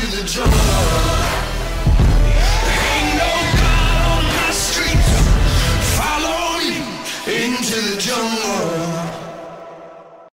the. Into the jungle